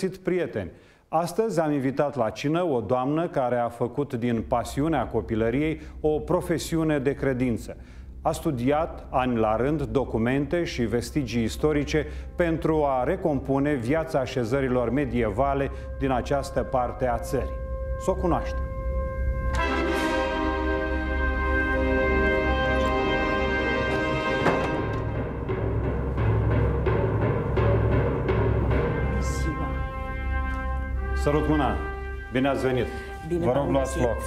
găsit prieteni. Astăzi am invitat la cină o doamnă care a făcut din pasiunea copilăriei o profesiune de credință. A studiat ani la rând documente și vestigii istorice pentru a recompune viața așezărilor medievale din această parte a țării. Să o cunoaștem. Sărut mâna! Bine ați venit! Bine Vă rog, luați loc!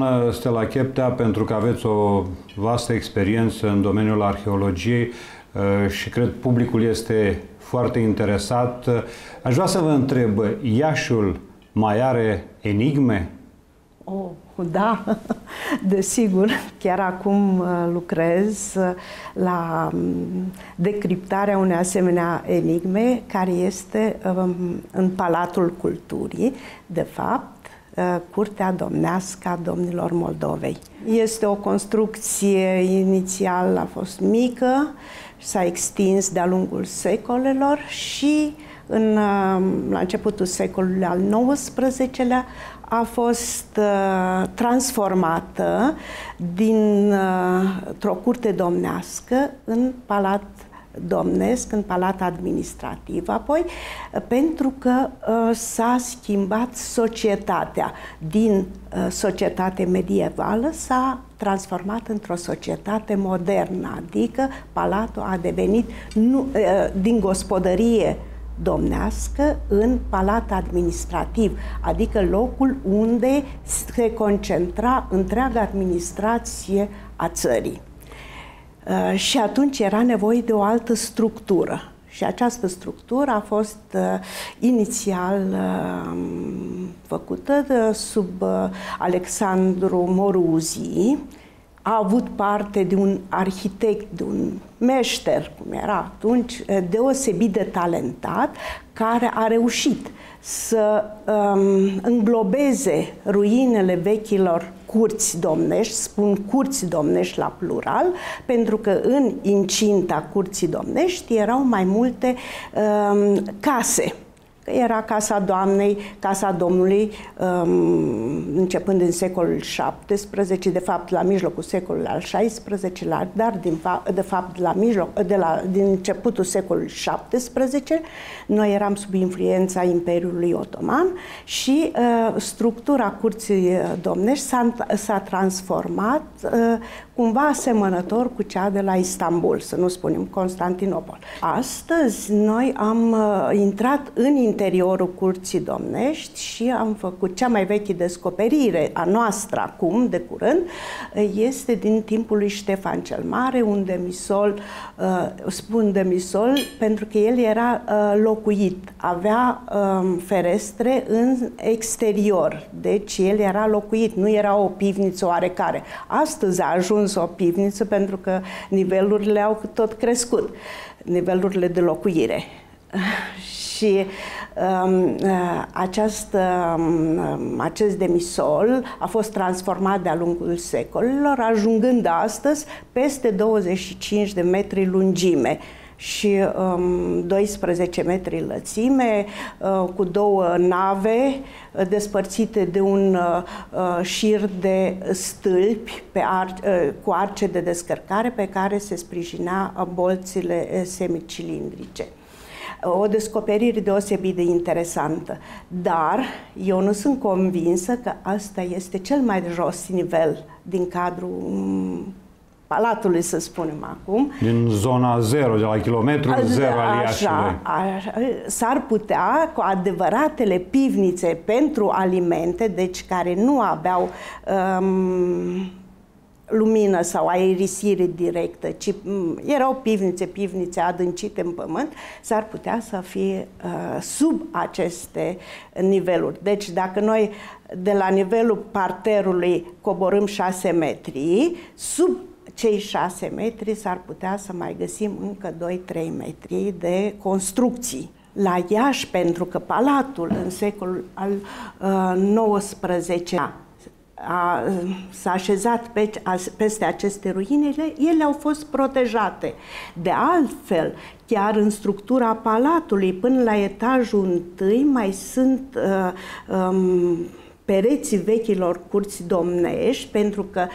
Doamna Stella Cheptea, pentru că aveți o vastă experiență în domeniul arheologiei uh, și cred publicul este foarte interesat, uh, aș vrea să vă întreb, Iașul mai are enigme? Oh, da, desigur. Chiar acum uh, lucrez la um, decriptarea unei asemenea enigme care este um, în Palatul Culturii, de fapt, Uh, Curtea Domnească a Domnilor Moldovei. Este o construcție inițial a fost mică, s-a extins de-a lungul secolelor și în, uh, la începutul secolului al XIX-lea a fost uh, transformată dintr-o curte domnească în palat domnesc în palat administrativ, apoi pentru că uh, s-a schimbat societatea din uh, societate medievală, s-a transformat într-o societate modernă, adică palatul a devenit nu, uh, din gospodărie domnească în palat administrativ, adică locul unde se concentra întreaga administrație a țării. Uh, și atunci era nevoie de o altă structură. Și această structură a fost uh, inițial uh, făcută de, sub uh, Alexandru Moruzi. A avut parte de un arhitect, de un meșter, cum era atunci, uh, deosebit de talentat, care a reușit să um, înglobeze ruinele vechilor curți domnești, spun curți domnești la plural, pentru că în incinta curții domnești erau mai multe um, case. că era Casa Doamnei, Casa Domnului, um, începând din secolul XVII, de fapt la mijlocul secolului al XVI-lea, dar din fa- de fapt la mijloc, de la, din începutul secolului XVII, noi eram sub influența Imperiului Otoman și uh, structura curții domnești s-a, s-a transformat uh, cumva asemănător cu cea de la Istanbul, să nu spunem Constantinopol. Astăzi noi am uh, intrat în interiorul curții domnești și am făcut cea mai veche descoperire a noastră acum, de curând, este din timpul lui Ștefan cel Mare, un demisol, uh, spun demisol pentru că el era uh, locuit, avea um, ferestre în exterior, deci el era locuit, nu era o pivniță oarecare. Astăzi a ajuns o pivniță pentru că nivelurile au tot crescut, nivelurile de locuire. și um, uh, acest, um, acest demisol a fost transformat de-a lungul secolelor, ajungând astăzi peste 25 de metri lungime și um, 12 metri lățime, uh, cu două nave uh, despărțite de un uh, uh, șir de stâlpi pe ar, uh, cu arce de descărcare pe care se sprijinea bolțile uh, semicilindrice o descoperire deosebit de interesantă. Dar eu nu sunt convinsă că asta este cel mai jos nivel din cadrul mm, palatului, să spunem acum. Din zona zero, de la kilometru zero al Iașilui. S-ar putea, cu adevăratele pivnițe pentru alimente, deci care nu aveau um, lumină sau aerisire directă, ci erau pivnițe, pivnițe adâncite în pământ, s-ar putea să fie uh, sub aceste niveluri. Deci dacă noi de la nivelul parterului coborâm 6 metri, sub cei 6 metri s-ar putea să mai găsim încă 2-3 metri de construcții la Iași, pentru că palatul în secolul al uh, XIX-lea a, s-a așezat pe, a, peste aceste ruine, ele au fost protejate. De altfel, chiar în structura palatului, până la etajul întâi, mai sunt uh, um, pereții vechilor curți domnești, pentru că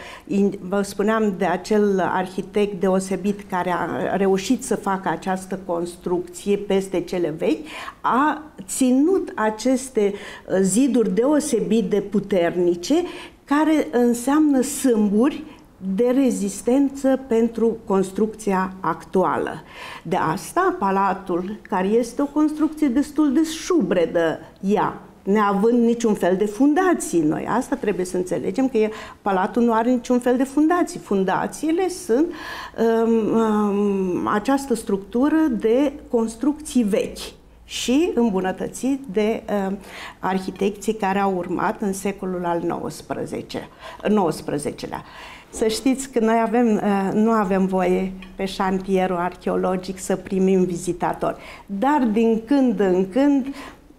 vă spuneam de acel arhitect deosebit care a reușit să facă această construcție peste cele vechi, a ținut aceste uh, ziduri deosebit de puternice care înseamnă sâmburi de rezistență pentru construcția actuală. De asta, palatul, care este o construcție destul de șubredă, ea, neavând niciun fel de fundații. Noi asta trebuie să înțelegem, că palatul nu are niciun fel de fundații. Fundațiile sunt um, um, această structură de construcții vechi și îmbunătățit de uh, arhitecții care au urmat în secolul al XIX-lea. Să știți că noi avem, uh, nu avem voie pe șantierul arheologic să primim vizitatori, dar din când în când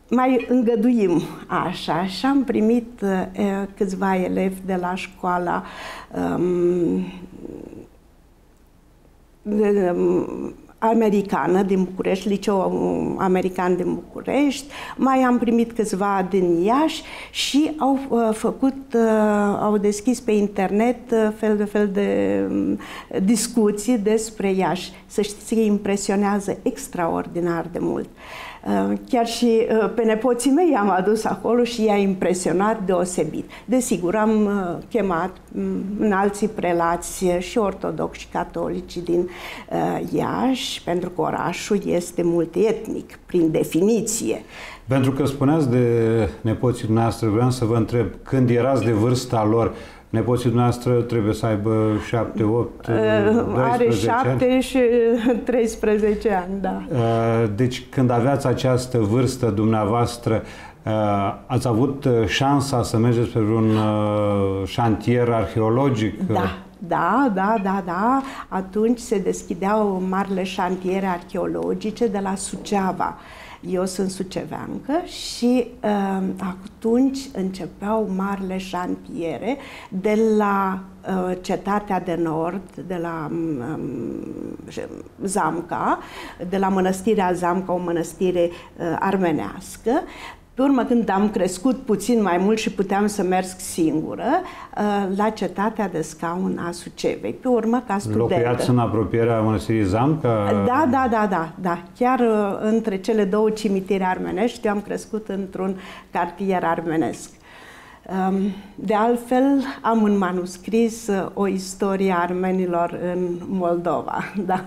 mai îngăduim așa și am primit uh, câțiva elevi de la școala um, de, um, americană din București, liceu american din București, mai am primit câțiva din Iași și au uh, făcut, uh, au deschis pe internet uh, fel de fel de um, discuții despre Iași. Să știți că impresionează extraordinar de mult. Uh, Uh, chiar și uh, pe nepoții mei am adus acolo și i-a impresionat deosebit. Desigur, am uh, chemat mm, în alții prelați și ortodoxi și catolici din Iași, pentru că orașul este multietnic, prin definiție. Pentru că spuneați de nepoții noastre, vreau să vă întreb, când erați de vârsta lor, Nepoții noastră trebuie să aibă 7, 8, 12 Are 7 ani. și 13 ani, da. Uh, deci când aveați această vârstă dumneavoastră, uh, ați avut uh, șansa să mergeți pe un șantier arheologic? Da. Da, da, da, da. Atunci se deschideau marile șantiere arheologice de la Suceava. Eu sunt suceveancă și uh, atunci începeau marile șantiere de la uh, Cetatea de Nord, de la um, Zamca, de la mănăstirea Zamca, o mănăstire uh, armenească, pe urmă, când am crescut puțin mai mult și puteam să merg singură, uh, la cetatea de scaun a Sucevei. Pe urmă, ca studentă. Locuiați în apropierea mănăstirii Zamca? Da, da, da, da, da. Chiar uh, între cele două cimitire armenești, eu am crescut într-un cartier armenesc. Um, de altfel, am în manuscris uh, o istorie a armenilor în Moldova, da,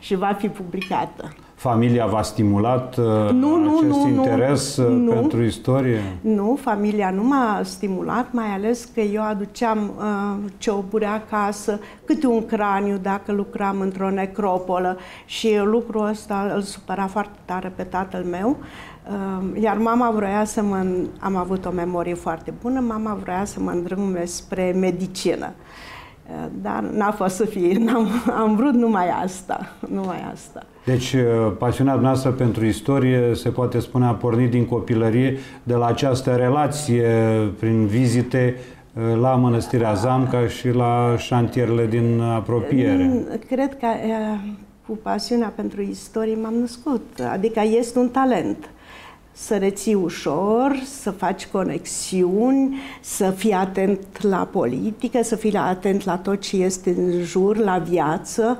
și va fi publicată familia v-a stimulat uh, nu, nu, acest nu, interes uh, nu, pentru istorie? Nu, familia nu m-a stimulat, mai ales că eu aduceam uh, cioburi acasă, câte un craniu dacă lucram într-o necropolă și lucrul ăsta îl supăra foarte tare pe tatăl meu. Uh, iar mama vrea să mă... Am avut o memorie foarte bună, mama vrea să mă îndrămume spre medicină. Uh, dar n-a fost să fie, am am vrut numai asta, numai asta. Deci, uh, pasiunea noastră pentru istorie, se poate spune, a pornit din copilărie de la această relație prin vizite uh, la Mănăstirea Zamca și la șantierele din apropiere. Mm, cred că cu pasiunea pentru istorie m-am născut, adică este un talent să reții ușor, să faci conexiuni, să fii atent la politică, să fii atent la tot ce este în jur, la viață,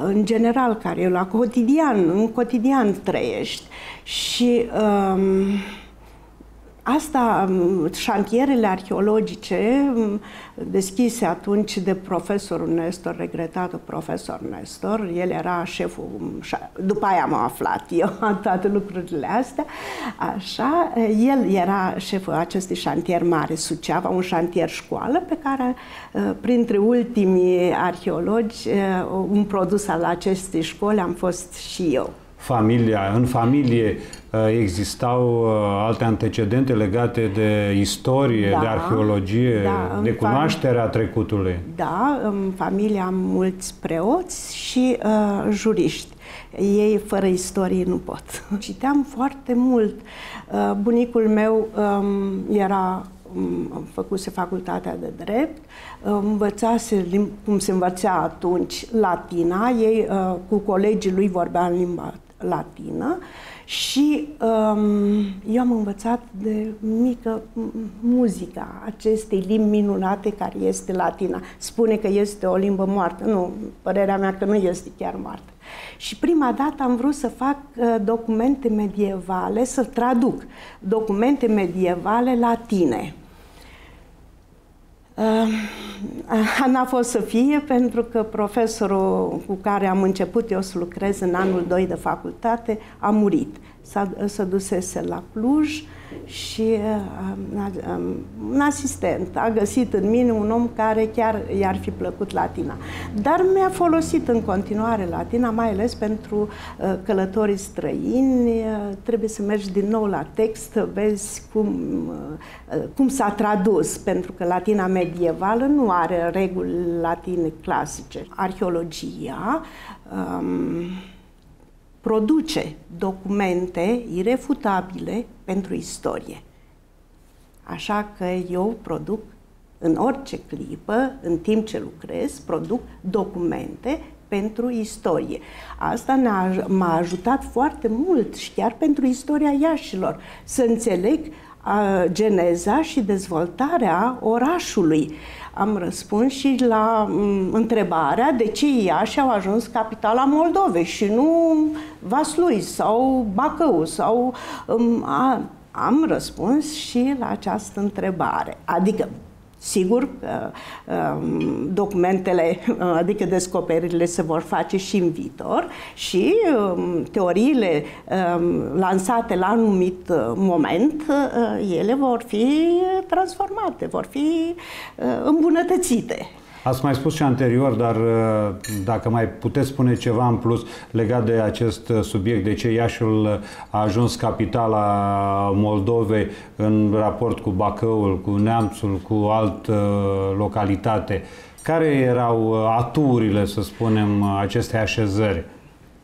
în general, care e la cotidian, în cotidian trăiești. Și um, Asta, șantierele arheologice deschise atunci de profesorul Nestor, regretatul profesor Nestor, el era șeful, după aia am aflat eu toate lucrurile astea, așa, el era șeful acestui șantier mare, Suceava, un șantier școală pe care, printre ultimii arheologi, un produs al acestei școli am fost și eu familia, în familie uh, existau uh, alte antecedente legate de istorie, da, de arheologie, da, de cunoașterea trecutului? Da, în familie am mulți preoți și uh, juriști. Ei fără istorie nu pot. Citeam foarte mult. Uh, bunicul meu um, era um, făcuse facultatea de drept, învățase, cum se învăța atunci, latina, ei uh, cu colegii lui vorbea în limba latină și um, eu am învățat de mică muzica acestei limbi minunate care este latina. Spune că este o limbă moartă. Nu, părerea mea că nu este chiar moartă. Și prima dată am vrut să fac uh, documente medievale, să traduc documente medievale latine. Uh, n-a fost să fie pentru că profesorul cu care am început eu să lucrez în anul 2 de facultate a murit. S-a, s-a dusese la Cluj și uh, um, un asistent a găsit în mine un om care chiar i-ar fi plăcut latina. Dar mi-a folosit în continuare latina, mai ales pentru uh, călătorii străini. Uh, trebuie să mergi din nou la text, vezi cum, cum s-a tradus, pentru că latina medievală nu are reguli latine clasice. Arheologia um, produce documente irefutabile pentru istorie. Așa că eu produc în orice clipă, în timp ce lucrez, produc documente pentru istorie. Asta m-a ajutat foarte mult și chiar pentru istoria Iașilor, să înțeleg a, geneza și dezvoltarea orașului. Am răspuns și la m, întrebarea de ce Iași au ajuns capitala Moldovei și nu Vaslui sau Bacău sau m, a, am răspuns și la această întrebare. Adică Sigur că um, documentele, adică descoperirile se vor face și în viitor și um, teoriile um, lansate la anumit uh, moment, uh, ele vor fi transformate, vor fi uh, îmbunătățite. Ați mai spus și anterior, dar uh, dacă mai puteți spune ceva în plus legat de acest uh, subiect, de ce Iașiul a ajuns capitala Moldovei în raport cu Bacăul, cu Neamțul, cu altă uh, localitate, care erau aturile, să spunem, acestei așezări?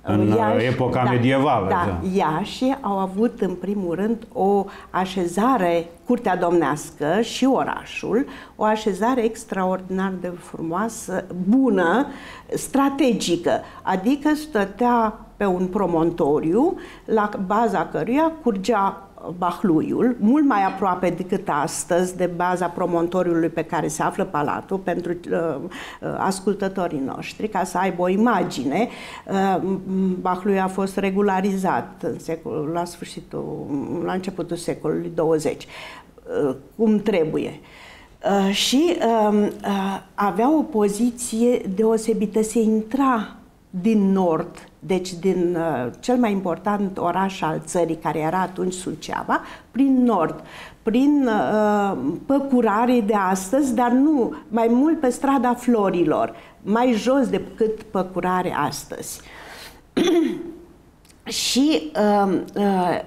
În Iași, epoca da, medievală. Da, da, Iași au avut în primul rând o așezare, curtea domnească și orașul, o așezare extraordinar de frumoasă, bună, strategică, adică stătea pe un promontoriu la baza căruia curgea Bahluiul, mult mai aproape decât astăzi de baza promontoriului pe care se află palatul pentru uh, uh, ascultătorii noștri, ca să aibă o imagine. Uh, Bahluiul a fost regularizat în secol, la sfârșitul, la începutul secolului 20, uh, cum trebuie. Uh, și um, uh, avea o poziție deosebită, se intra din nord deci din uh, cel mai important oraș al țării, care era atunci Suceava, prin nord, prin uh, păcurarii de astăzi, dar nu, mai mult pe strada Florilor, mai jos decât păcurare astăzi. și uh, uh,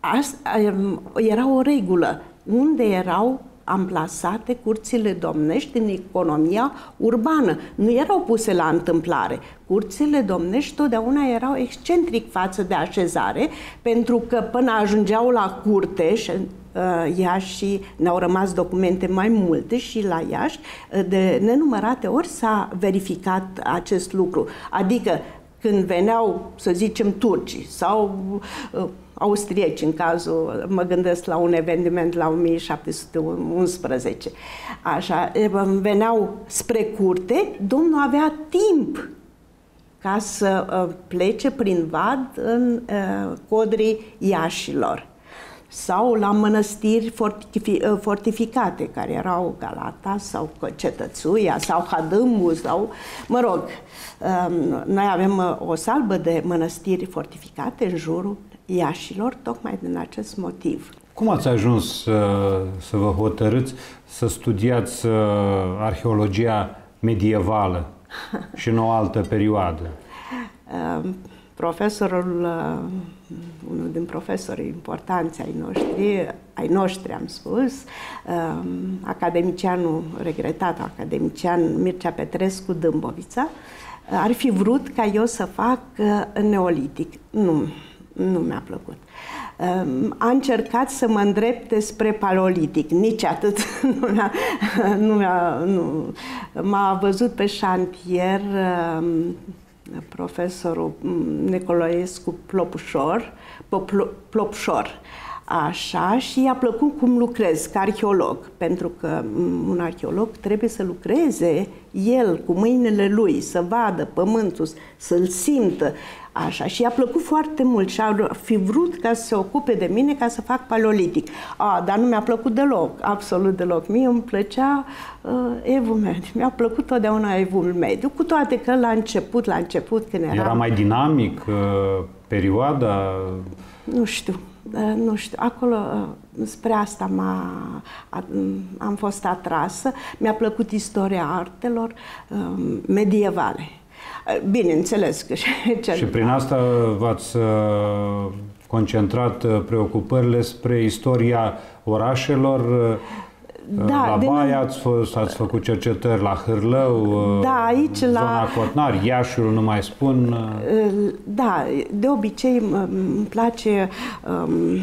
as, uh, era o regulă unde erau amplasate curțile domnești în economia urbană. Nu erau puse la întâmplare. Curțile domnești totdeauna erau excentric față de așezare, pentru că până ajungeau la curte și uh, Iași ne-au rămas documente mai multe și la Iași, uh, de nenumărate ori s-a verificat acest lucru. Adică când veneau, să zicem, turcii sau uh, austrieci în cazul, mă gândesc la un eveniment la 1711. Așa, veneau spre curte, domnul avea timp ca să uh, plece prin vad în uh, codrii Iașilor sau la mănăstiri uh, fortificate, care erau Galata sau Cetățuia sau Hadâmbu sau, mă rog, um, noi avem o salbă de mănăstiri fortificate în jurul Iașilor, tocmai din acest motiv. Cum ați ajuns să, să vă hotărâți să studiați uh, arheologia medievală și în o altă perioadă? Um, profesorul, uh, unul din profesorii importanți ai noștri, ai noștri am spus, um, academicianul, regretat academician Mircea Petrescu Dâmbovița, ar fi vrut ca eu să fac uh, neolitic. Nu, nu mi-a plăcut. Ehm, a încercat să mă îndrepte spre paleolitic, nici atât nu mi-a, nu mi-a, nu. M-a văzut pe șantier ehm, profesorul Nicolaescu Plopușor, Plopșor, Așa, și i-a plăcut cum lucrez ca arheolog, pentru că un arheolog trebuie să lucreze el cu mâinile lui, să vadă pământul, să-l simtă. Așa, și i-a plăcut foarte mult și a fi vrut ca să se ocupe de mine ca să fac paleolitic. A, dar nu mi-a plăcut deloc, absolut deloc. Mie îmi plăcea uh, evul mediu. Mi-a plăcut totdeauna evul mediu, cu toate că la început, la început, când era... Era mai dinamic uh, perioada? Nu știu, uh, nu știu. Acolo, uh, spre asta m-a, a, am fost atrasă. Mi-a plăcut istoria artelor uh, medievale Bineînțeles că... Și prin asta v-ați uh, concentrat uh, preocupările spre istoria orașelor, uh, da, la Baia ați, fost, ați făcut cercetări la Hârlău, da, aici zona la... Cotnar, Iașiul, nu mai spun. Da, de obicei îmi place um,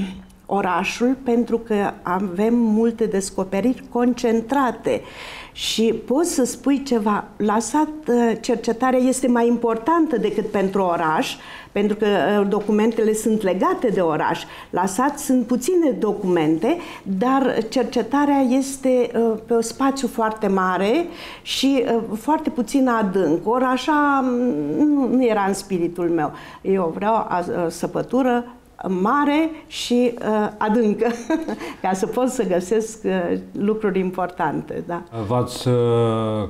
orașul pentru că avem multe descoperiri concentrate și poți să spui ceva. La sat uh, cercetarea este mai importantă decât pentru oraș, pentru că uh, documentele sunt legate de oraș. La sat sunt puține documente, dar cercetarea este uh, pe un spațiu foarte mare și foarte puțin adânc. Ori așa mm, nu era în spiritul meu. Eu vreau săpătură mare și uh, adâncă, ca să pot să găsesc uh, lucruri importante. Da. V-ați uh,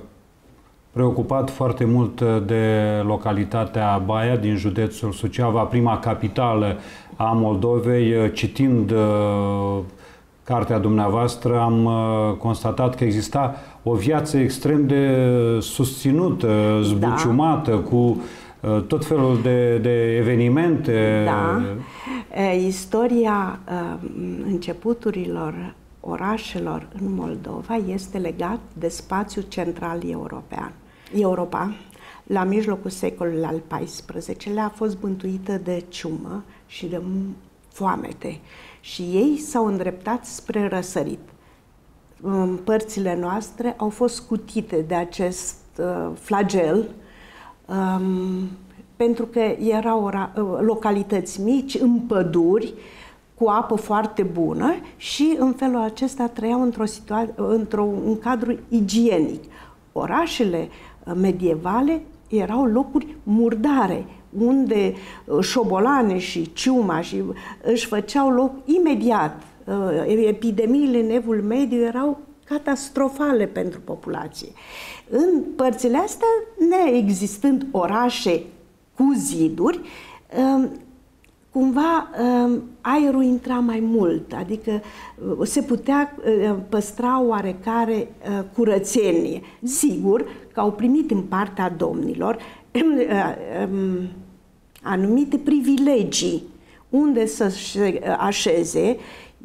preocupat foarte mult uh, de localitatea Baia din județul Suceava, prima capitală a Moldovei, uh, citind uh, cartea dumneavoastră, am uh, constatat că exista o viață extrem de susținută, zbuciumată, da. cu Uh, tot felul de, de evenimente. Da. Istoria începuturilor orașelor în Moldova este legat de spațiul central european. Europa la mijlocul secolului al XIV-lea, a fost bântuită de ciumă și de foamete. Și ei s-au îndreptat spre răsărit. Părțile noastre au fost scutite de acest uh, flagel, um, pentru că erau ora, uh, localități mici, în păduri, cu apă foarte bună și în felul acesta trăiau într-o situație, într-un cadru igienic. Orașele uh, medievale erau locuri murdare, unde uh, șobolane și ciuma și își făceau loc imediat. Epidemiile în evul mediu erau catastrofale pentru populație. În părțile astea, neexistând orașe cu ziduri, um, cumva um, aerul intra mai mult, adică uh, se putea uh, păstra oarecare uh, curățenie. Sigur că au primit din partea domnilor um, anumite privilegii unde să se așeze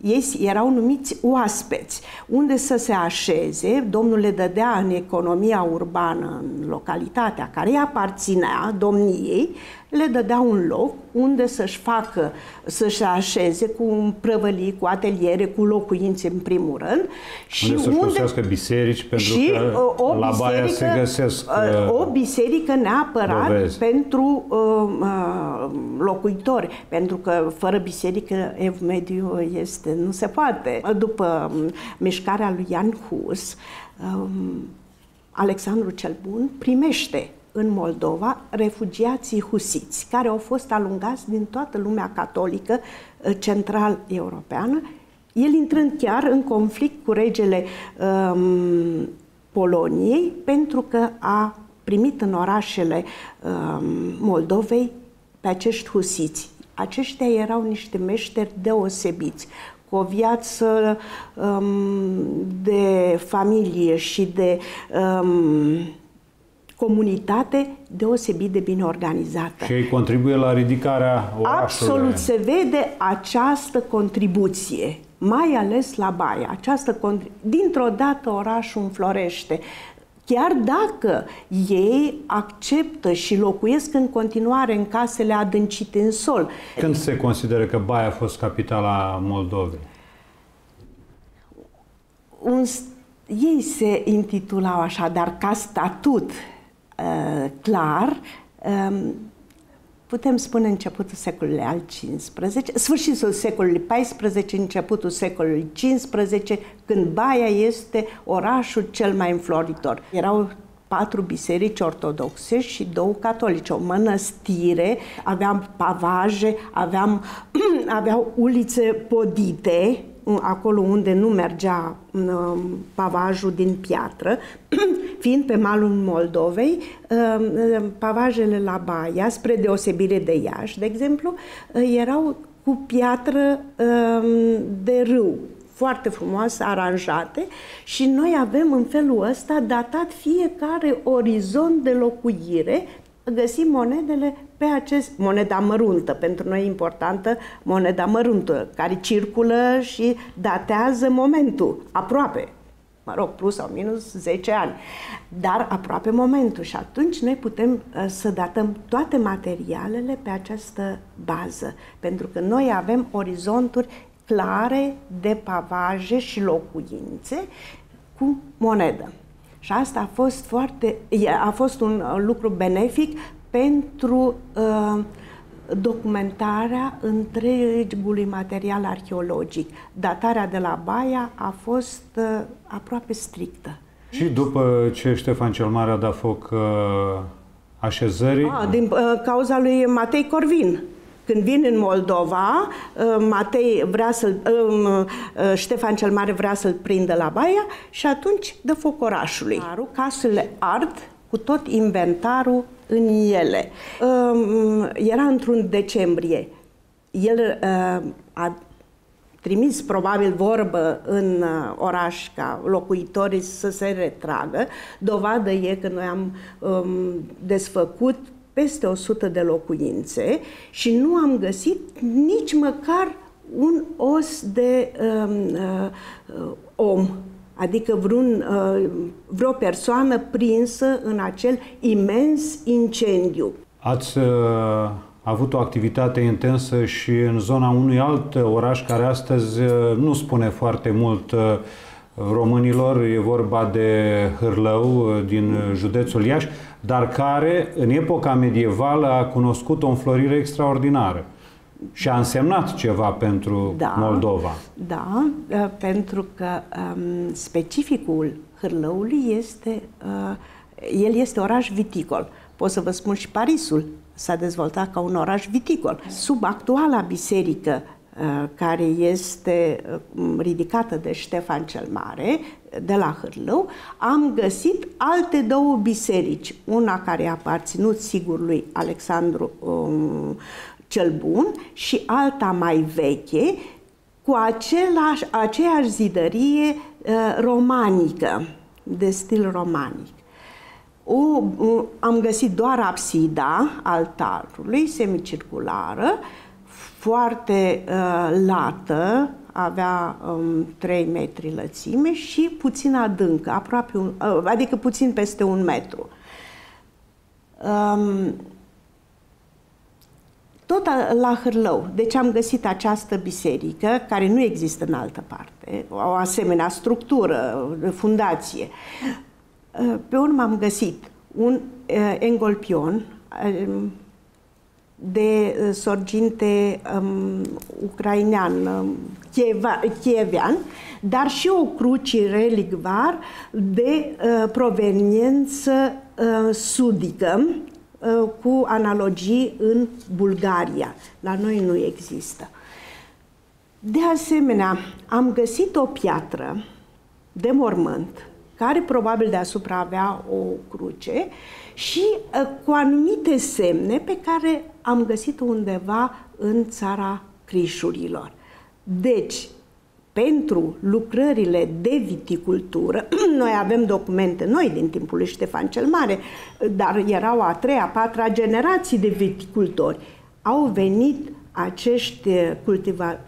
ei erau numiți oaspeți, unde să se așeze, domnul le dădea în economia urbană, în localitatea care îi aparținea domniei, le dădea un loc unde să-și facă, să-și așeze cu un prăvălii, cu ateliere, cu locuințe în primul rând. Și unde să-și construiască biserici, pentru și că o la Baia se găsesc O uh, biserică neapărat dovezi. pentru uh, uh, locuitori, pentru că fără biserică Ev Mediu este, nu se poate. După um, mișcarea lui Ian Hus, um, Alexandru cel Bun primește în Moldova refugiații husiți, care au fost alungați din toată lumea catolică uh, central-europeană, el intrând chiar în conflict cu regele um, Poloniei pentru că a primit în orașele um, Moldovei pe acești husiți. Aceștia erau niște meșteri deosebiți, cu o viață um, de familie și de um, comunitate deosebit de bine organizată. Și ei contribuie la ridicarea orașului. Absolut, se vede această contribuție, mai ales la Baia. Această Dintr-o dată orașul înflorește. Chiar dacă ei acceptă și locuiesc în continuare în casele adâncite în sol. Când se consideră că Baia a fost capitala Moldovei? Un, ei se intitulau așa, dar ca statut Uh, clar, um, putem spune începutul secolului al XV, sfârșitul secolului XIV, începutul secolului XV, când Baia este orașul cel mai înfloritor. Erau patru biserici ortodoxe și două catolice, o mănăstire, aveam pavaje, aveam, aveau ulițe podite, acolo unde nu mergea um, pavajul din piatră, fiind pe malul Moldovei, um, um, pavajele la Baia, spre deosebire de Iași, de exemplu, uh, erau cu piatră de râu, foarte frumoase, aranjate și noi avem în felul ăsta datat fiecare orizont de locuire găsim monedele pe acest, moneda măruntă, pentru noi importantă, moneda măruntă, care circulă și datează momentul, aproape, mă rog, plus sau minus 10 ani, dar aproape momentul. Și atunci noi putem uh, să datăm toate materialele pe această bază, pentru că noi avem orizonturi clare de pavaje și locuințe cu monedă. Și asta a fost foarte, a fost un uh, lucru benefic pentru uh, documentarea întregului material arheologic. Datarea de la Baia a fost uh, aproape strictă. Și după ce Ștefan cel Mare a dat foc uh, așezării? A, din uh, cauza lui Matei Corvin. Când vin în Moldova, uh, Matei vrea să um, uh, Ștefan cel Mare vrea să-l prindă la Baia și atunci dă foc orașului. Casele ard cu tot inventarul în ele. Um, era într-un decembrie. El uh, a trimis probabil vorbă în oraș ca locuitorii să se retragă. Dovadă e că noi am um, desfăcut peste 100 de locuințe și nu am găsit nici măcar un os de um, uh, om adică vreun, vreo persoană prinsă în acel imens incendiu. Ați uh, avut o activitate intensă și în zona unui alt oraș care astăzi uh, nu spune foarte mult uh, românilor, e vorba de Hârlău uh, din județul Iași, dar care în epoca medievală a cunoscut o înflorire extraordinară și a însemnat ceva pentru da, Moldova. Da, pentru că um, specificul Hârlăului este, uh, el este oraș viticol. Pot să vă spun și Parisul s-a dezvoltat ca un oraș viticol. Sub actuala biserică uh, care este uh, ridicată de Ștefan cel Mare, de la Hârlău, am găsit alte două biserici. Una care a aparținut, sigur, lui Alexandru um, cel Bun și alta mai veche, cu același, aceeași zidărie uh, romanică, de stil romanic. O, am găsit doar absida altarului, semicirculară, foarte uh, lată, avea um, 3 metri lățime și puțin adâncă, aproape un, uh, adică puțin peste un metru. Um, tot la Hârlău. Deci am găsit această biserică, care nu există în altă parte, o asemenea structură, fundație. Uh, pe urmă am găsit un uh, engolpion um, de uh, sorginte um, ucrainean, um, chievean, dar și o cruci relicvar de uh, proveniență uh, sudică, uh, cu analogii în Bulgaria. La noi nu există. De asemenea, am găsit o piatră de mormânt care probabil deasupra avea o cruce și uh, cu anumite semne pe care am găsit undeva în țara Crișurilor. Deci, pentru lucrările de viticultură, noi avem documente noi din timpul lui Ștefan cel Mare, dar erau a treia, a patra generații de viticultori. Au venit acești cultiva,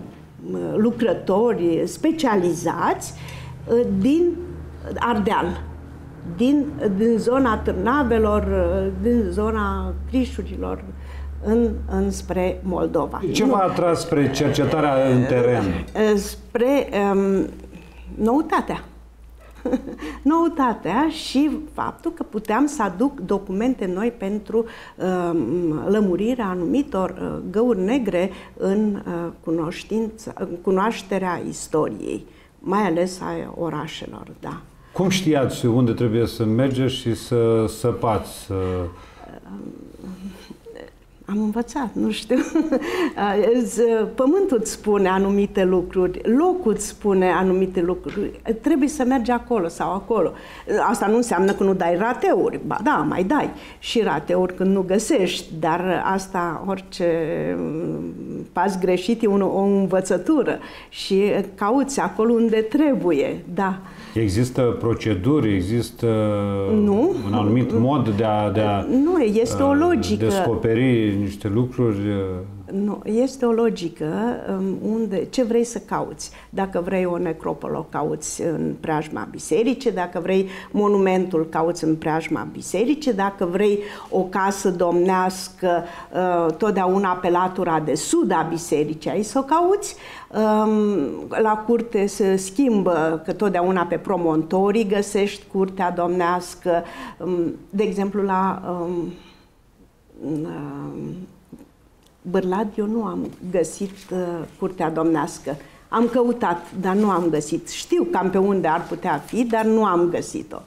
lucrători specializați uh, din Ardeal, din, din zona Târnavelor, din zona Crișurilor, în, înspre Moldova. Ce v-a atras spre cercetarea în teren? Spre um, noutatea. noutatea și faptul că puteam să aduc documente noi pentru uh, lămurirea anumitor uh, găuri negre în uh, cunoștință, cunoașterea istoriei, mai ales a orașelor, da. Cum știați unde trebuie să mergeți și să săpați? Să... Am învățat, nu știu. Pământul îți spune anumite lucruri, locul îți spune anumite lucruri. Trebuie să mergi acolo sau acolo. Asta nu înseamnă că nu dai rateuri. Ba da, mai dai și rateuri când nu găsești, dar asta, orice pas greșit e o învățătură și cauți acolo unde trebuie, da. Există proceduri, există nu. un anumit mod de a, de a nu, este o uh, logică. descoperi niște lucruri uh, nu, este o logică um, unde ce vrei să cauți. Dacă vrei o necropolă, o cauți în preajma bisericii, dacă vrei monumentul, cauți în preajma bisericii, dacă vrei o casă domnească, uh, totdeauna pe latura de sud a bisericii, ai să o cauți. Um, la curte se schimbă, că totdeauna pe promontorii găsești curtea domnească. Um, de exemplu, la Bârlad eu nu am găsit uh, curtea domnească. Am căutat, dar nu am găsit. Știu cam pe unde ar putea fi, dar nu am găsit-o.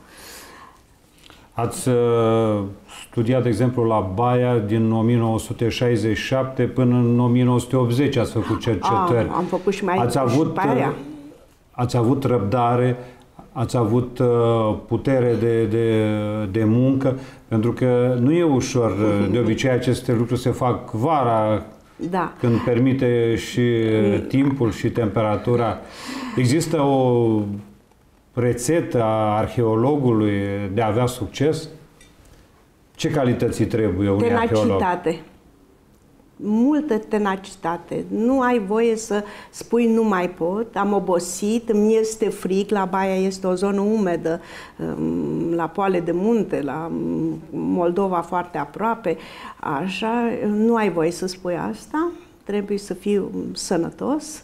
Ați uh, studiat, de exemplu, la Baia din 1967 până în 1980 ați făcut cercetări. A, am făcut și mai ați avut, și uh, Ați avut răbdare, ați avut uh, putere de, de, de muncă, pentru că nu e ușor. De obicei aceste lucruri se fac vara, da. când permite și timpul și temperatura. Există o rețetă a arheologului de a avea succes? Ce calități trebuie unui Tenacitate. arheolog? Multă tenacitate. Nu ai voie să spui nu mai pot, am obosit, mi este fric, la Baia este o zonă umedă, um, la poale de munte, la Moldova foarte aproape, așa, nu ai voie să spui asta, trebuie să fii sănătos,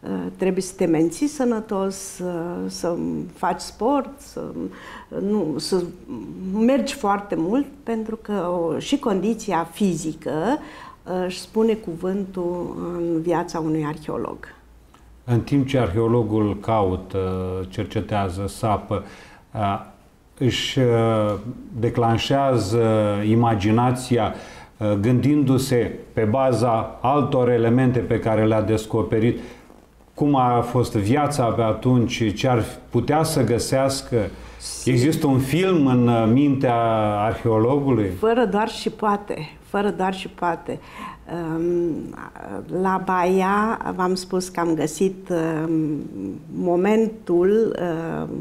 uh, trebuie să te menții sănătos, să faci sport, să, nu, să mergi foarte mult, pentru că și condiția fizică își spune cuvântul în viața unui arheolog. În timp ce arheologul caută, cercetează, sapă, își declanșează imaginația gândindu-se pe baza altor elemente pe care le-a descoperit, cum a fost viața pe atunci, ce ar putea să găsească. Există un film în mintea arheologului? Fără doar și poate fără doar și poate. La Baia v-am spus că am găsit momentul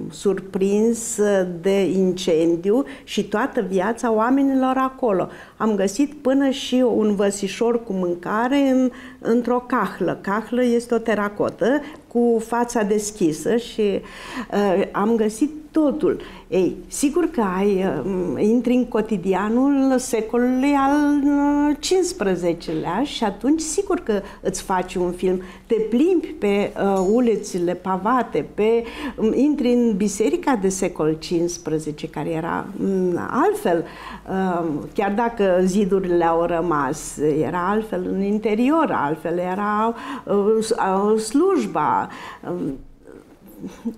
surprins de incendiu și toată viața oamenilor acolo. Am găsit până și un văsișor cu mâncare în, într-o cahlă. Cahlă este o teracotă cu fața deschisă și uh, am găsit totul. Ei, sigur că ai, uh, intri în cotidianul secolului al XV-lea uh, și atunci sigur că îți faci un film. Te plimbi pe uh, ulițile pavate, pe, um, intri în biserica de secol XV, care era um, altfel, uh, chiar dacă zidurile au rămas, era altfel în interior, altfel era uh, slujba, uh,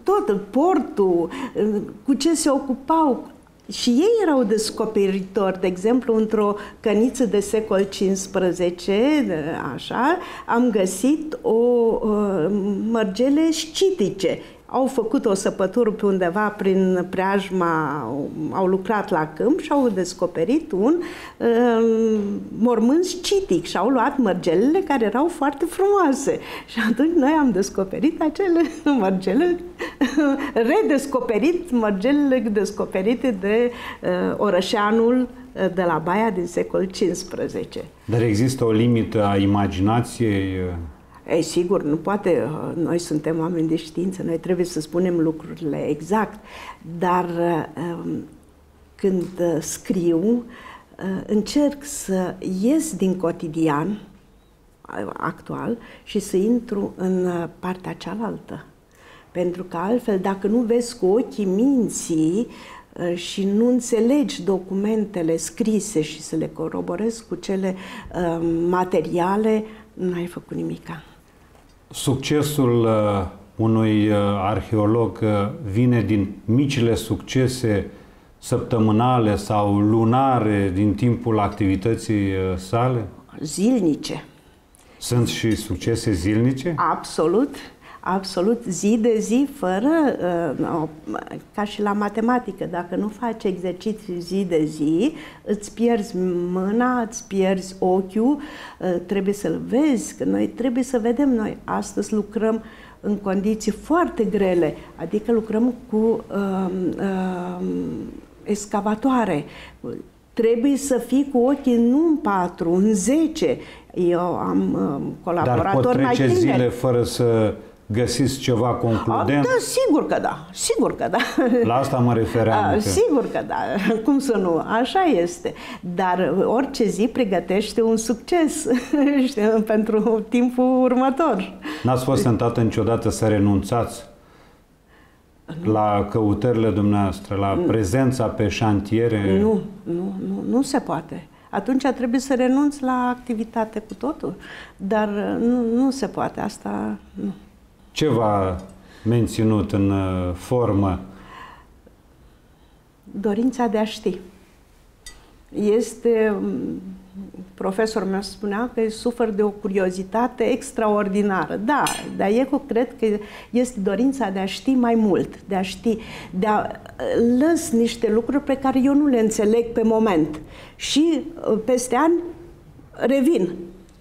tot, portul, cu ce se ocupau. Și ei erau descoperitori, de exemplu, într-o căniță de secol XV, așa, am găsit o uh, mărgele scitice au făcut o săpătură pe undeva prin preajma, au lucrat la câmp și au descoperit un uh, mormânt scitic și au luat mărgelele care erau foarte frumoase. Și atunci noi am descoperit acele mărgele, redescoperit mărgelele descoperite de uh, orășeanul uh, de la Baia din secol XV. Dar există o limită a imaginației uh, ei, sigur, nu poate, uh, noi suntem oameni de știință, noi trebuie să spunem lucrurile exact, dar um, când uh, scriu, uh, încerc să ies din cotidian actual și să intru în partea cealaltă. Pentru că altfel, dacă nu vezi cu ochii minții și nu înțelegi documentele scrise și să le coroborezi cu cele materiale, nu ai făcut nimica. Succesul uh, unui uh, arheolog uh, vine din micile succese săptămânale sau lunare din timpul activității sale? Zilnice. Sunt și succese zilnice? Absolut absolut zi de zi, fără, uh, ca și la matematică, dacă nu faci exerciții zi de zi, îți pierzi mâna, îți pierzi ochiul, uh, trebuie să-l vezi, că noi trebuie să vedem, noi astăzi lucrăm în condiții foarte grele, adică lucrăm cu uh, uh, escavatoare, trebuie să fii cu ochii nu în patru, în zece. Eu am uh, colaboratori Dar pot trece mai zile fără să găsiți ceva concludent? Da, sigur că da, sigur că da. La asta mă refeream. A, sigur că da, cum să nu, așa este. Dar orice zi pregătește un succes pentru timpul următor. N-ați fost tentat niciodată să renunțați nu. la căutările dumneavoastră, la prezența pe șantiere? Nu, nu, nu, nu se poate atunci trebuie să renunți la activitate cu totul. Dar nu, nu se poate, asta nu. Ce v-a menținut în uh, formă? Dorința de a ști. Este, um, profesorul meu spunea că sufer de o curiozitate extraordinară. Da, dar eu cred că este dorința de a ști mai mult, de a ști, de a uh, lăs niște lucruri pe care eu nu le înțeleg pe moment. Și uh, peste ani revin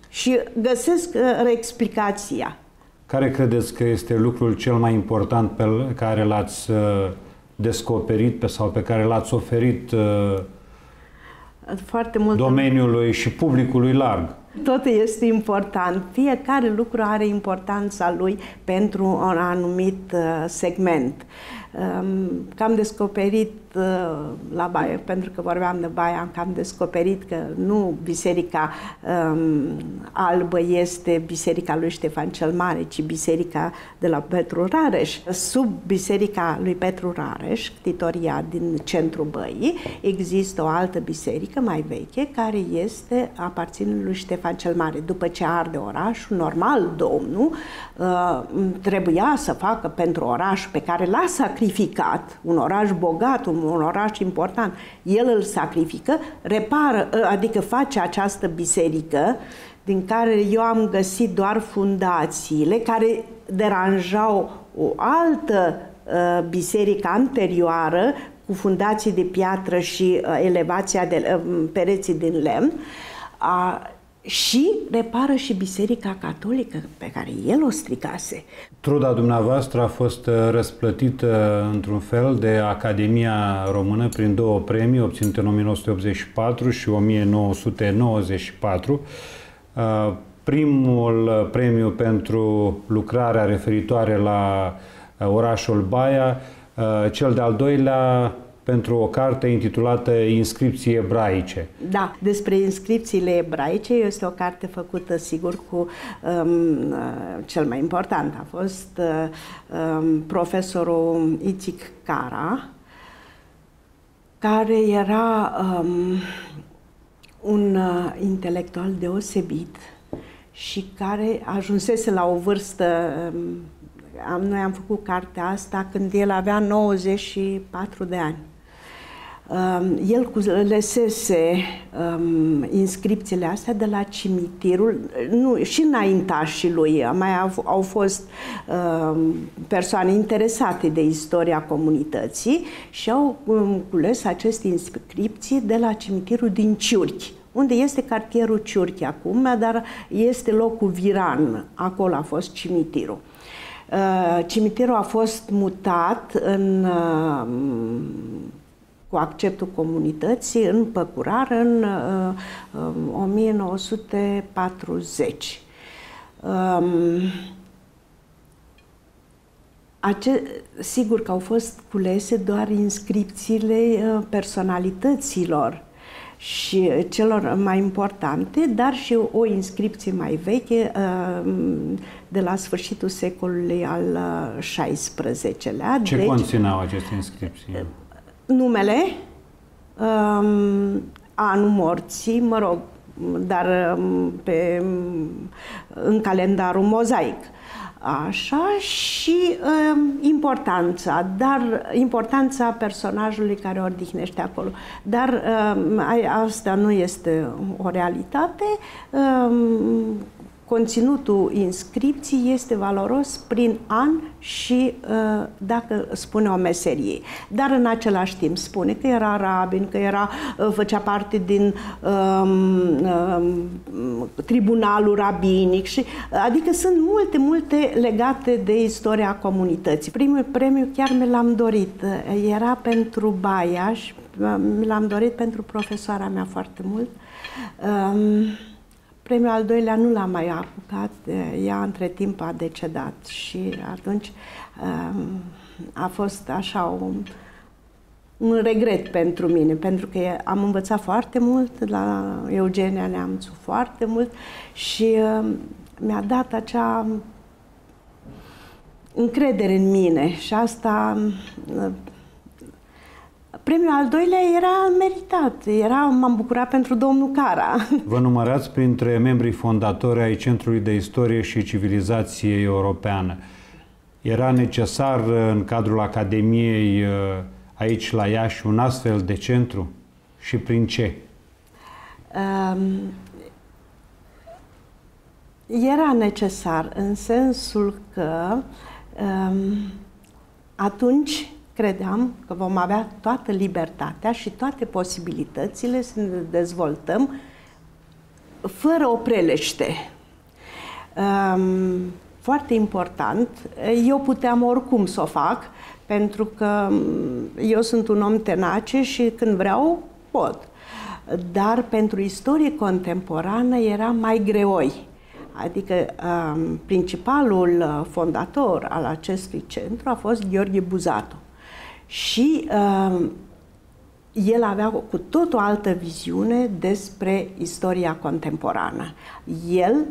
și găsesc explicația. Care credeți că este lucrul cel mai important pe care l-ați uh, descoperit pe, sau pe care l-ați oferit uh, foarte mult domeniului și publicului larg? Tot este important. Fiecare lucru are importanța lui pentru un anumit uh, segment. Că am descoperit uh, la Baie, pentru că vorbeam de Baia, am cam descoperit că nu Biserica um, Albă este Biserica lui Ștefan cel Mare, ci Biserica de la Petru Rareș. Sub Biserica lui Petru Rareș, Titoria din centrul Băii, există o altă biserică mai veche care este aparține lui Ștefan cel Mare. După ce arde orașul, normal, domnul uh, trebuia să facă pentru oraș pe care l-a sacrificat sacrificat, un oraș bogat, un, un oraș important, el îl sacrifică, repară, ă, adică face această biserică din care eu am găsit doar fundațiile care deranjau o altă uh, biserică anterioară cu fundații de piatră și uh, elevația de uh, pereții din lemn. Uh, și repară și Biserica Catolică pe care el o stricase. Truda dumneavoastră a fost uh, răsplătită într-un fel de Academia Română prin două premii obținute în 1984 și 1994. Uh, primul premiu pentru lucrarea referitoare la uh, orașul Baia, cel de-al doilea pentru o carte intitulată Inscripții ebraice. Da, despre inscripțiile ebraice este o carte făcută, sigur, cu um, cel mai important. A fost um, profesorul Itzic Cara, care era um, un uh, intelectual deosebit și care ajunsese la o vârstă um, am, noi am făcut cartea asta când el avea 94 de ani. Um, el culesese um, inscripțiile astea de la cimitirul, nu, și înaintașii lui, mai au, au fost um, persoane interesate de istoria comunității și au um, cules aceste inscripții de la cimitirul din Ciurchi, unde este cartierul Ciurchi acum, dar este locul Viran, acolo a fost cimitirul. Uh, cimitirul a fost mutat în uh, cu acceptul comunității în Păcurar în uh, 1940. Um, ace- sigur că au fost culese doar inscripțiile uh, personalităților și celor mai importante, dar și o inscripție mai veche uh, de la sfârșitul secolului al XVI-lea. Ce deci, conțineau aceste inscripții? Numele, um, anul morții, mă rog, dar um, pe, în calendarul mozaic. Așa și um, importanța, dar importanța personajului care odihnește acolo. Dar um, asta nu este o realitate. Um, conținutul inscripției este valoros prin an și uh, dacă spune o meserie. Dar în același timp spune că era rabin, că era, uh, făcea parte din um, um, tribunalul rabinic și adică sunt multe, multe legate de istoria comunității. Primul premiu chiar mi l-am dorit. Era pentru Baia și mi l-am dorit pentru profesoara mea foarte mult. Um, Premiul al doilea nu l-am mai apucat, ea între timp a decedat și atunci um, a fost așa un, un regret pentru mine, pentru că am învățat foarte mult la Eugenia Neamțu, foarte mult și um, mi-a dat acea încredere în mine și asta Premiul al doilea era meritat, era, m-am bucurat pentru domnul Cara. Vă numărați printre membrii fondatori ai Centrului de Istorie și Civilizație Europeană. Era necesar în cadrul Academiei uh, aici la Iași un astfel de centru? Și prin ce? Um, era necesar în sensul că um, atunci credeam că vom avea toată libertatea și toate posibilitățile să ne dezvoltăm fără o prelește. Um, foarte important, eu puteam oricum să o fac, pentru că eu sunt un om tenace și când vreau, pot. dar pentru istorie contemporană era mai greoi. Adică um, principalul uh, fondator al acestui centru a fost Gheorghe Buzatu. Și um, el avea cu tot o altă viziune despre istoria contemporană. El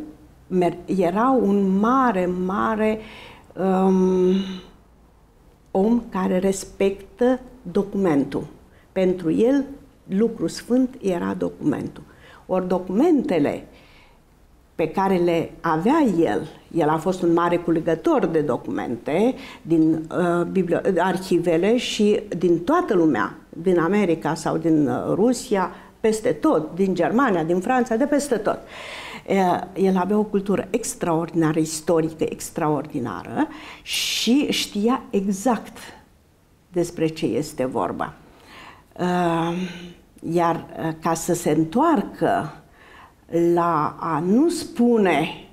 era un mare, mare um, om care respectă documentul. Pentru el, lucru sfânt era documentul. Ori documentele pe care le avea el, el a fost un mare culegător de documente din uh, arhivele și din toată lumea, din America sau din uh, Rusia, peste tot, din Germania, din Franța, de peste tot. Uh, el avea o cultură extraordinară, istorică, extraordinară și știa exact despre ce este vorba. Uh, iar uh, ca să se întoarcă la a nu spune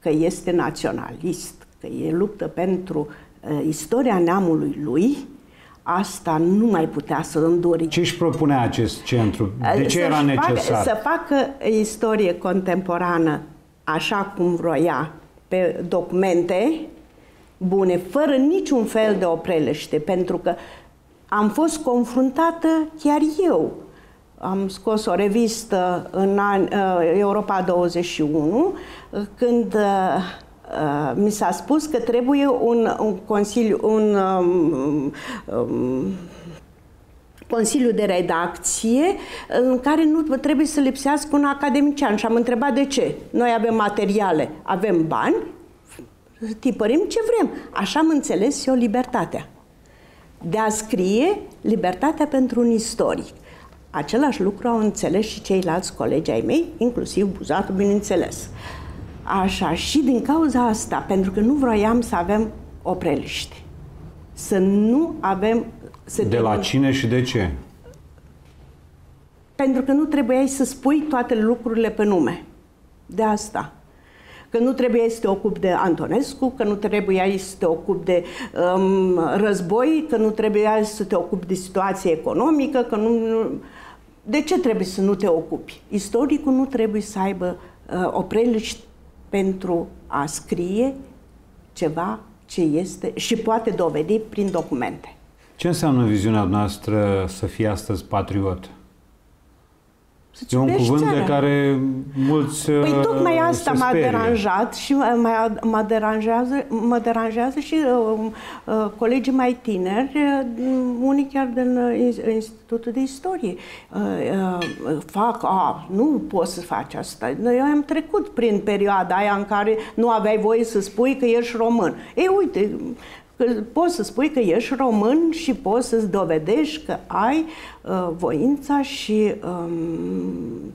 că este naționalist, că e luptă pentru uh, istoria neamului lui, asta nu mai putea să înduri. Ce își propunea acest centru? De ce era necesar? Facă, să facă istorie contemporană așa cum vroia, pe documente bune, fără niciun fel de oprelește, pentru că am fost confruntată chiar eu am scos o revistă în an, uh, Europa 21 când uh, uh, mi s-a spus că trebuie un, un consiliu, un um, um, consiliu de redacție în care nu trebuie să lipsească un academician. Și am întrebat de ce. Noi avem materiale, avem bani, tipărim ce vrem. Așa am înțeles eu libertatea. De a scrie libertatea pentru un istoric. Același lucru au înțeles și ceilalți colegi ai mei, inclusiv Buzatul, bineînțeles. Așa, și din cauza asta, pentru că nu vroiam să avem opreliști. Să nu avem... Să de la cine și de ce? Pentru că nu trebuiai să spui toate lucrurile pe nume. De asta că nu trebuie să te ocupi de Antonescu, că nu trebuie să te ocupi de um, război, că nu trebuie să te ocupi de situație economică, că nu, nu... De ce trebuie să nu te ocupi? Istoricul nu trebuie să aibă uh, opreliști pentru a scrie ceva ce este și poate dovedi prin documente. Ce înseamnă viziunea noastră să fie astăzi patriot? E un cuvânt țara. de care mulți Păi uh, tocmai asta m-a sperie. deranjat și mă, mă, deranjează, mă deranjează și uh, uh, colegii mai tineri, uh, unii chiar din uh, Institutul de Istorie, uh, uh, fac, a, nu poți să faci asta. Noi am trecut prin perioada aia în care nu aveai voie să spui că ești român. Ei, uite, că poți să spui că ești român și poți să-ți dovedești că ai uh, voința și um,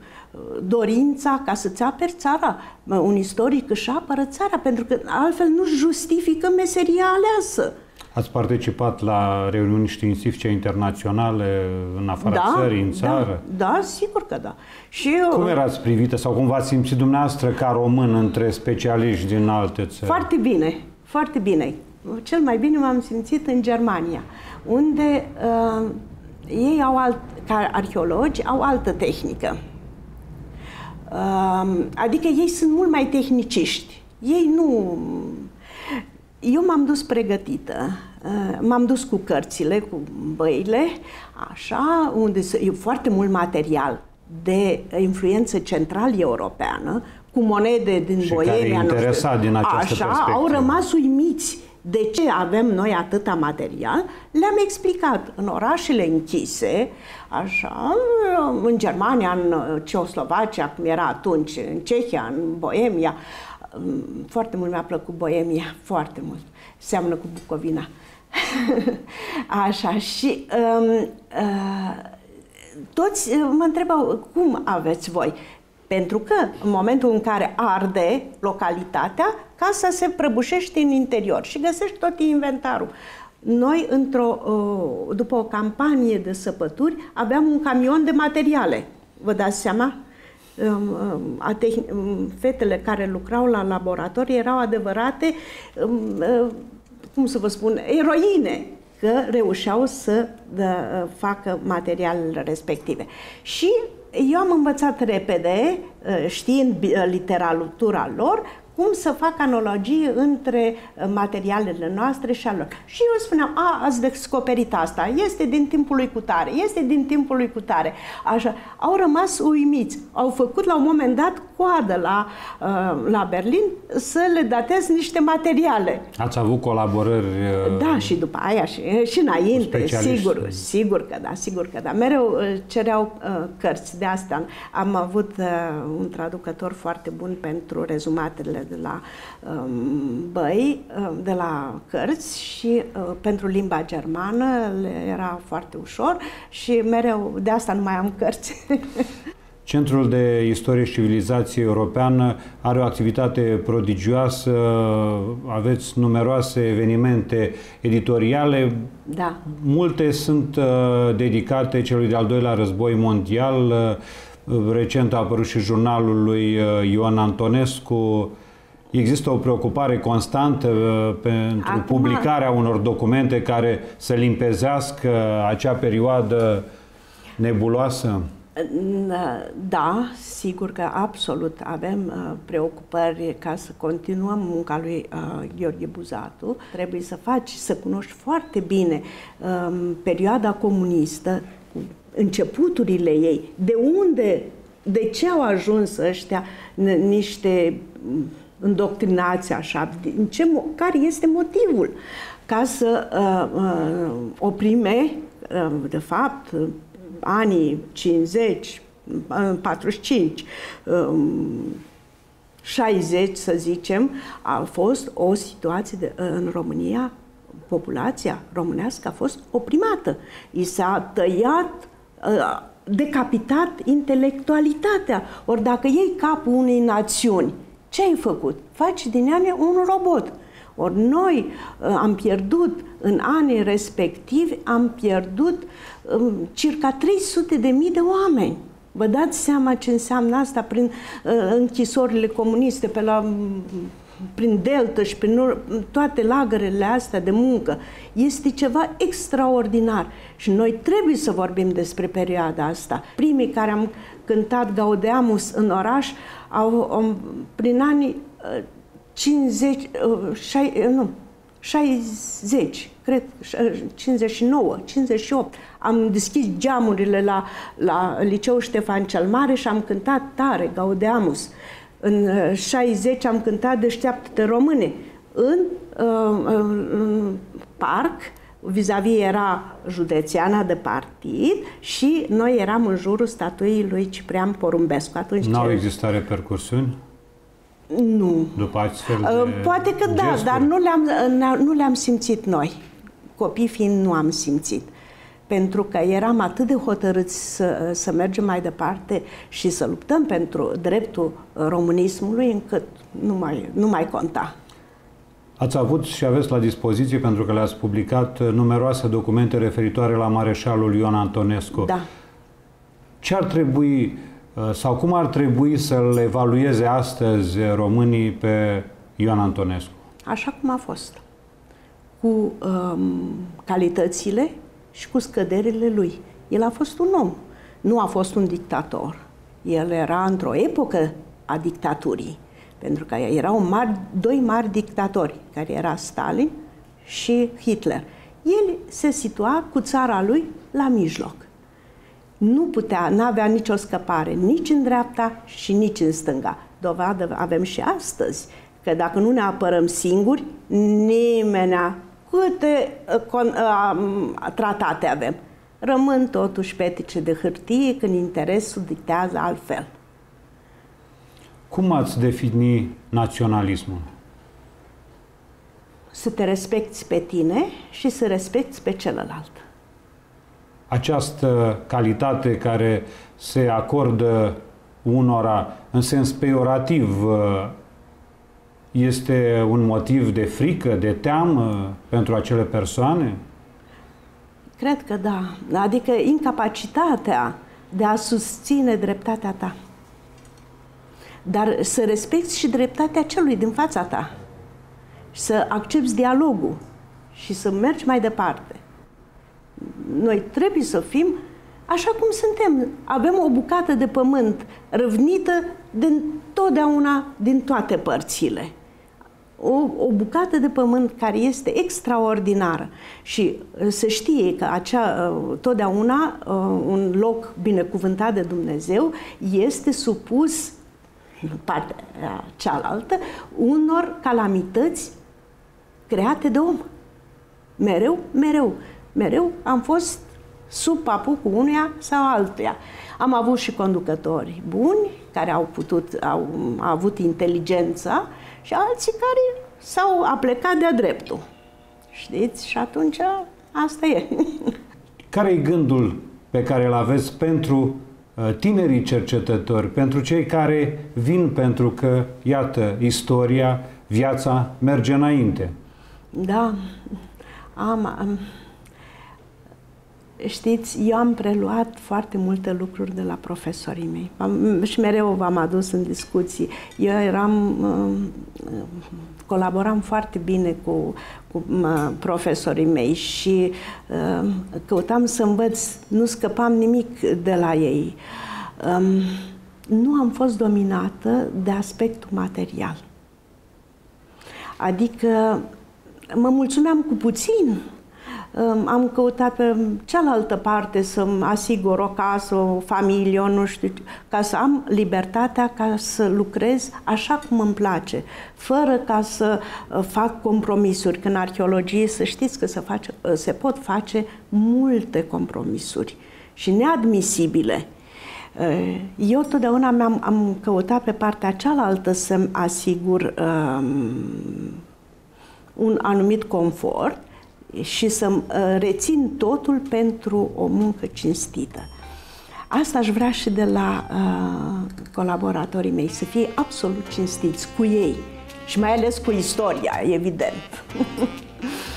dorința ca să-ți aperi țara. Un istoric își apără țara, pentru că altfel nu justifică meseria aleasă. Ați participat la reuniuni științifice internaționale în afara da, țării, în țară? Da, da, sigur că da. Și cum erați privită sau cum v-ați simțit dumneavoastră ca român între specialiști din alte țări? Foarte bine, foarte bine cel mai bine m-am simțit în Germania, unde uh, ei au alt, ca arheologi, au altă tehnică. Uh, adică ei sunt mult mai tehniciști. Ei nu... Eu m-am dus pregătită, uh, m-am dus cu cărțile, cu băile, așa, unde e foarte mult material de influență central-europeană, cu monede din și Boemia, care nu știu, din așa, perspectivă. au rămas uimiți de ce avem noi atâta material, le-am explicat în orașele închise, așa, în Germania, în Ceoslovacia, cum era atunci, în Cehia, în Boemia. Foarte mult mi-a plăcut Boemia, foarte mult. Seamănă cu Bucovina. așa, și um, uh, toți mă întrebau, cum aveți voi? Pentru că în momentul în care arde localitatea, casa se prăbușește în interior și găsești tot inventarul. Noi, într-o, după o campanie de săpături, aveam un camion de materiale. Vă dați seama? Fetele care lucrau la laborator erau adevărate, cum să vă spun, eroine că reușeau să facă materialele respective. Și eu am învățat repede, știind literatura lor, cum să fac analogii între uh, materialele noastre și ale lor. Și eu spuneam, a, ați descoperit asta, este din timpul lui Cutare, este din timpul lui Cutare. Așa, au rămas uimiți, au făcut la un moment dat coadă la, uh, la Berlin să le datez niște materiale. Ați avut colaborări? Uh, da, și după aia și, și înainte, sigur, sigur că da, sigur că da. Mereu cereau cărți de asta. Am avut un traducător foarte bun pentru rezumatele de la um, băi, um, de la cărți și uh, pentru limba germană le era foarte ușor și mereu de asta nu mai am cărți. Centrul de Istorie și Civilizație Europeană are o activitate prodigioasă, aveți numeroase evenimente editoriale. Da. Multe sunt uh, dedicate celui de-al doilea război mondial. Uh, recent a apărut și jurnalul lui uh, Ioan Antonescu, Există o preocupare constantă uh, pentru Acum... publicarea unor documente care să limpezească acea perioadă nebuloasă? Da, sigur că absolut avem uh, preocupări ca să continuăm munca lui uh, Gheorghe Buzatu. Trebuie să faci, să cunoști foarte bine um, perioada comunistă, începuturile ei, de unde, de ce au ajuns ăștia niște îndoctrinați așa, în ce, care este motivul ca să uh, uh, oprime, uh, de fapt, anii 50, 45, 60, să zicem, a fost o situație de, în România, populația românească a fost oprimată. I s-a tăiat, uh, decapitat intelectualitatea. Ori dacă iei capul unei națiuni ce ai făcut? Faci din ea un robot. Ori noi uh, am pierdut în anii respectivi, am pierdut uh, circa 300 de mii de oameni. Vă dați seama ce înseamnă asta prin uh, închisorile comuniste, pe la, prin Delta și prin toate lagărele astea de muncă. Este ceva extraordinar și noi trebuie să vorbim despre perioada asta. Primii care am cântat Gaudeamus în oraș au, au prin anii 50, uh, 60, uh, uh, nu, 60, cred, 59, 58. Am deschis geamurile la, la Liceul Ștefan cel Mare și am cântat tare, Gaudeamus. În 60 am cântat Deșteaptă-te române. În, în parc, vis-a-vis era județeana de partid și noi eram în jurul statuii lui Ciprian Porumbescu. Atunci N-au ce... existat repercursiuni? Nu. După astfel de uh, Poate că da, gesturi. da, dar nu le-am, nu le-am simțit noi. Copii fiind nu am simțit. Pentru că eram atât de hotărâți să, să mergem mai departe și să luptăm pentru dreptul românismului încât nu mai, nu mai conta. Ați avut și aveți la dispoziție, pentru că le-ați publicat, uh, numeroase documente referitoare la Mareșalul Ion Antonescu. Da. Ce ar trebui uh, sau cum ar trebui să-l evalueze astăzi românii pe Ioan Antonescu? Așa cum a fost. Cu um, calitățile și cu scăderile lui. El a fost un om, nu a fost un dictator. El era într-o epocă a dictaturii pentru că erau mari, doi mari dictatori, care era Stalin și Hitler. El se situa cu țara lui la mijloc. Nu putea, n-avea nicio scăpare, nici în dreapta și nici în stânga. Dovadă avem și astăzi, că dacă nu ne apărăm singuri, nimenea, câte uh, con, uh, tratate avem, rămân totuși petice de hârtie când interesul dictează altfel. Cum ați defini naționalismul? Să te respecti pe tine și să respecti pe celălalt. Această calitate care se acordă unora în sens peorativ este un motiv de frică, de teamă pentru acele persoane? Cred că da. Adică incapacitatea de a susține dreptatea ta dar să respecti și dreptatea celui din fața ta și să accepti dialogul și să mergi mai departe. Noi trebuie să fim așa cum suntem. Avem o bucată de pământ răvnită din totdeauna din toate părțile. O, o bucată de pământ care este extraordinară și uh, se știe că acea, uh, totdeauna uh, un loc binecuvântat de Dumnezeu este supus în partea cealaltă unor calamități create de om. Mereu, mereu. Mereu am fost sub papucul unuia sau altuia. Am avut și conducători buni, care au putut, au, au avut inteligența și alții care s-au aplecat de-a dreptul. Știți? Și atunci asta e. Care e gândul pe care îl aveți pentru uh, tinerii cercetători, pentru cei care vin pentru că, iată, istoria, viața merge înainte? Da, am, am Știți, eu am preluat foarte multe lucruri de la profesorii mei am, și mereu v-am adus în discuții. Eu eram, uh, colaboram foarte bine cu, cu uh, profesorii mei și uh, căutam să învăț, nu scăpam nimic de la ei. Um, nu am fost dominată de aspectul material. Adică mă mulțumeam cu puțin, am căutat pe cealaltă parte să-mi asigur o casă, o familie, o nu știu, ca să am libertatea ca să lucrez așa cum îmi place, fără ca să uh, fac compromisuri. Că în arheologie să știți că se, face, uh, se pot face multe compromisuri și neadmisibile. Uh, eu totdeauna mi-am am căutat pe partea cealaltă să-mi asigur um, un anumit confort și să uh, rețin totul pentru o muncă cinstită. Asta aș vrea și de la uh, colaboratorii mei, să fie absolut cinstiți cu ei și mai ales cu istoria, evident.